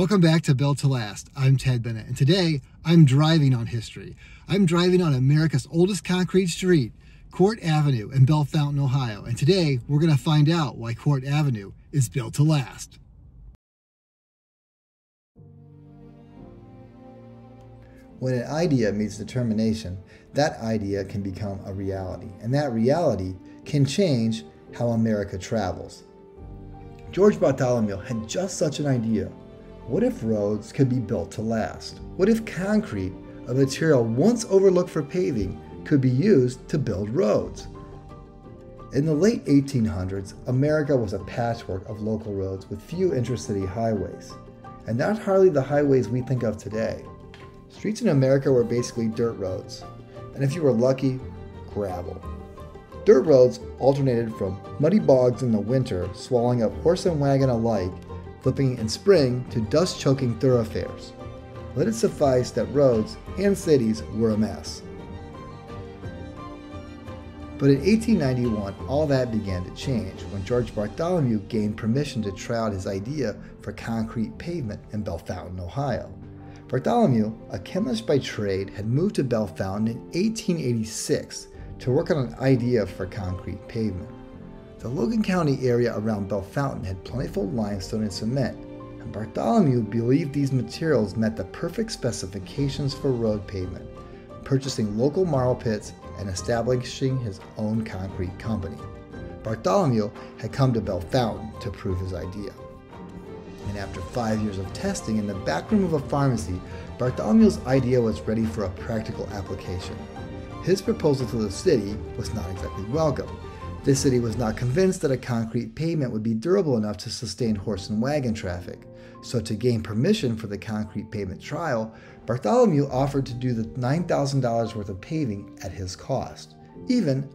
Welcome back to Built to Last. I'm Ted Bennett, and today I'm driving on history. I'm driving on America's oldest concrete street, Court Avenue in Bellefontaine, Ohio. And today we're going to find out why Court Avenue is built to last. When an idea meets determination, that idea can become a reality, and that reality can change how America travels. George Bartholomew had just such an idea what if roads could be built to last? What if concrete, a material once overlooked for paving, could be used to build roads? In the late 1800s, America was a patchwork of local roads with few intercity highways, and not hardly the highways we think of today. Streets in America were basically dirt roads, and if you were lucky, gravel. Dirt roads alternated from muddy bogs in the winter, swallowing up horse and wagon alike, flipping in spring to dust choking thoroughfares. Let it suffice that roads and cities were a mess. But in 1891, all that began to change when George Bartholomew gained permission to try out his idea for concrete pavement in Bellefontaine, Ohio. Bartholomew, a chemist by trade, had moved to Bellefontaine in 1886 to work on an idea for concrete pavement. The Logan County area around Bellefontaine had plentiful limestone and cement, and Bartholomew believed these materials met the perfect specifications for road pavement, purchasing local marl pits and establishing his own concrete company. Bartholomew had come to Bellefontaine to prove his idea. And after five years of testing in the back room of a pharmacy, Bartholomew's idea was ready for a practical application. His proposal to the city was not exactly welcome, this city was not convinced that a concrete pavement would be durable enough to sustain horse and wagon traffic. So, to gain permission for the concrete pavement trial, Bartholomew offered to do the $9,000 worth of paving at his cost, even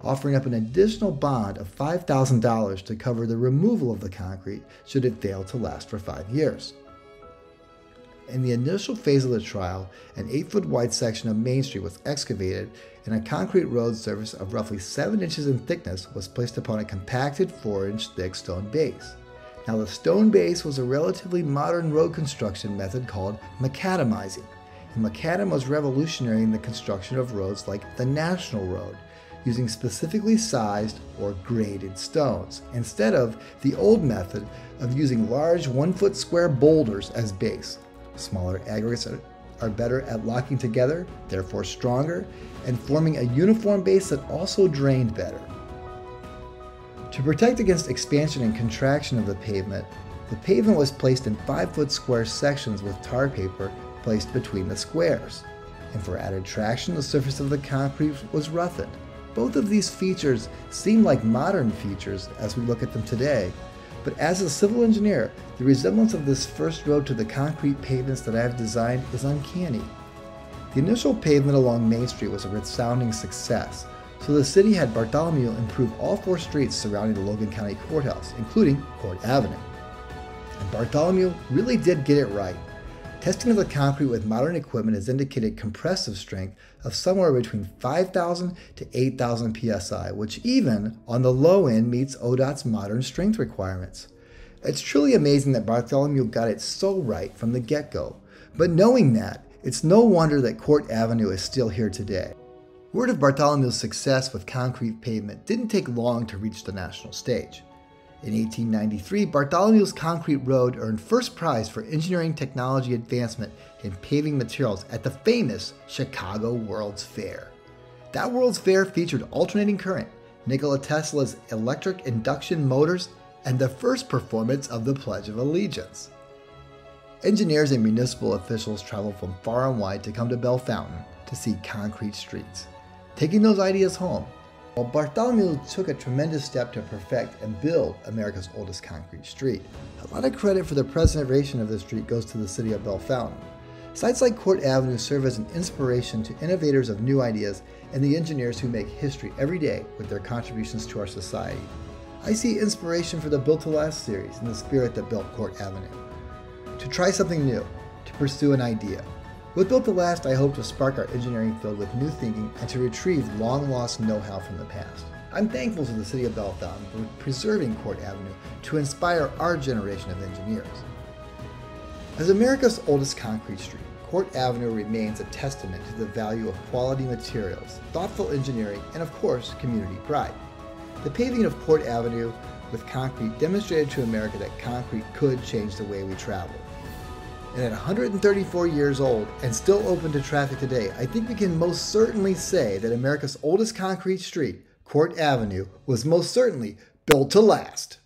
offering up an additional bond of $5,000 to cover the removal of the concrete should it fail to last for five years. In the initial phase of the trial, an 8 foot wide section of Main Street was excavated and a concrete road surface of roughly 7 inches in thickness was placed upon a compacted 4 inch thick stone base. Now, the stone base was a relatively modern road construction method called macadamizing, and macadam was revolutionary in the construction of roads like the National Road, using specifically sized or graded stones, instead of the old method of using large one foot square boulders as base. Smaller aggregates are, are better at locking together, therefore stronger, and forming a uniform base that also drained better. To protect against expansion and contraction of the pavement, the pavement was placed in 5 foot square sections with tar paper placed between the squares. And for added traction, the surface of the concrete was roughened. Both of these features seem like modern features as we look at them today, but as a civil engineer, the resemblance of this first road to the concrete pavements that I have designed is uncanny. The initial pavement along Main Street was a resounding success, so the city had Bartholomew improve all four streets surrounding the Logan County Courthouse, including Court Avenue. And Bartholomew really did get it right. Testing of the concrete with modern equipment has indicated compressive strength of somewhere between 5,000 to 8,000 psi, which even on the low end meets ODOT's modern strength requirements. It's truly amazing that Bartholomew got it so right from the get go. But knowing that, it's no wonder that Court Avenue is still here today. Word of Bartholomew's success with concrete pavement didn't take long to reach the national stage. In 1893, Bartholomew's Concrete Road earned first prize for engineering technology advancement in paving materials at the famous Chicago World's Fair. That World's Fair featured alternating current, Nikola Tesla's electric induction motors, and the first performance of the Pledge of Allegiance. Engineers and municipal officials traveled from far and wide to come to Bellefontaine to see concrete streets. Taking those ideas home, while Bartholomew took a tremendous step to perfect and build America's oldest concrete street, a lot of credit for the preservation of the street goes to the city of Bellefontaine. Sites like Court Avenue serve as an inspiration to innovators of new ideas and the engineers who make history every day with their contributions to our society. I see inspiration for the Built to Last series in the spirit that built Court Avenue. To try something new, to pursue an idea, with Built to Last, I hope to spark our engineering field with new thinking and to retrieve long lost know how from the past. I'm thankful to the City of Bellefontaine for preserving Court Avenue to inspire our generation of engineers. As America's oldest concrete street, Court Avenue remains a testament to the value of quality materials, thoughtful engineering, and of course, community pride. The paving of Court Avenue with concrete demonstrated to America that concrete could change the way we travel. And at 134 years old and still open to traffic today, I think we can most certainly say that America's oldest concrete street, Court Avenue, was most certainly built to last.